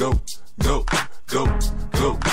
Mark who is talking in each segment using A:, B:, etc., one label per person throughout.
A: go, go, go, go,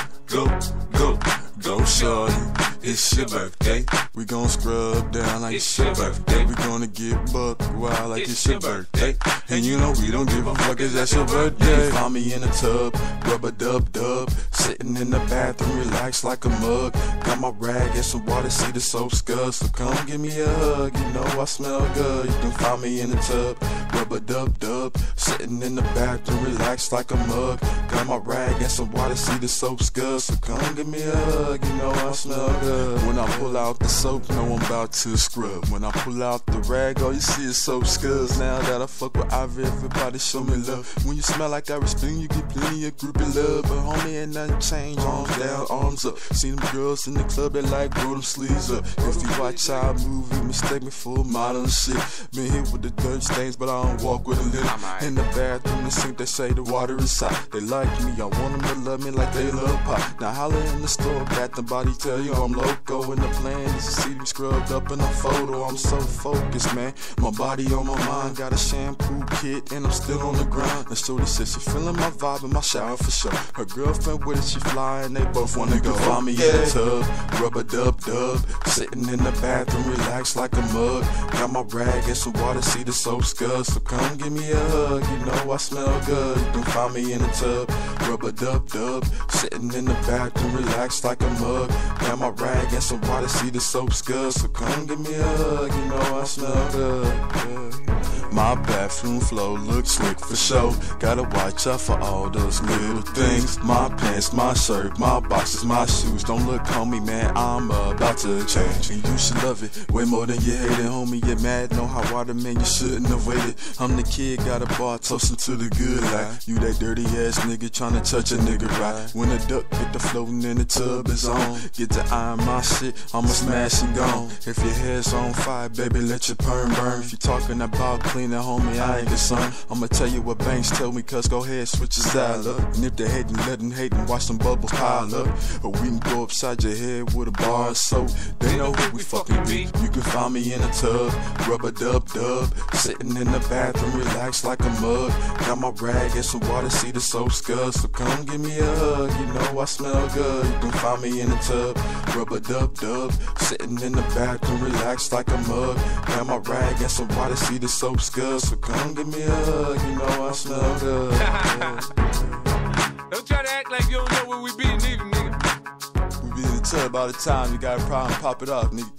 A: It's your birthday. We gon' scrub down like it's your birthday. We gonna get buck wild like it's your birthday. And you know we don't give a fuck, it's that's your birthday. Find me in the tub, rub a dub dub. Sitting in the bathroom, relax like a mug. Got my rag and some water, see the soap scud. So come give me a hug, you know I smell good. You can find me in the tub, rub a dub dub. Sitting in the bathroom, relax like a mug. Got my rag and some water, see the soap scud. So come give me a hug, you know I smell good. When I pull out the soap, know I'm about to scrub. When I pull out the rag, all you see is soap scuds. Now that I fuck with Ivy, everybody show me love. When you smell like Irish Spring, you get plenty of groupie love. But homie, ain't nothing changed. Arms down, arms up. See them girls in the club, they like roll them sleeves up. If you watch our movie, mistake me for a modern shit. Been hit with the dirt stains, but I don't walk with a limp. In the bathroom, the sink, they say the water is hot. They like me, I want them to love me like they love pop. Now holla in the store, Bath and Body tell you I'm loco. And the plan is to see me scrubbed up in a photo. I'm so focused, man. My body on my mind, got a shampoo kit, and I'm still on the grind. And Shorty says she feeling my vibe in my shower for sure. Her girlfriend with it, she flying, they both wanna go. Find me in the tub, rub a dub dub. Sitting in the bathroom, relax like a mug. Got my rag and some water, see the soap scud. So come give me a hug, you know I smell good. You can find me in the tub, rub a dub dub. Sitting in the bathroom, relax like a mug. Got my rag and some water, see the soap scud. So come give me a hug, you know I smell good. My bathroom flow looks slick for show. Gotta watch out for all those little things. My pants, my shirt, my boxes, my shoes. Don't look, homie, man, I'm about to change. And you should love it way more than you hate it, homie. You're mad, know how water, man, you shouldn't have waited. I'm the kid, got a bar, toasting to the good life. You that dirty ass nigga tryna touch a nigga right. When a duck get the floating in the tub is on. Get to iron my shit, I'ma smash and gone. If your hair's on fire, baby, let your perm burn. If you talking about cleaning, homie, I ain't concerned. I'ma tell you what banks tell me, cuz go ahead, switch your style up. And if they hating, let them hate and watch some bubbles pile up. Or we can go upside your head with a bar of soap. They know who we fucking be. You can find me in a tub, rub a dub dub. Sitting in the bathroom, relax like a mug. Got my rag and some water, see the soap scud. So come give me a hug, you know I smell good. You can find me in the tub, rub a dub dub. Sitting in the bathroom, relax like a mug. Got my rag and some water, see the soap scud. So come give me a hug, you know I smell good.
B: Don't try to act like you don't know where we be, neither, nigga.
A: We be in the tub all the time, you got a problem, pop it up, nigga.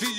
B: You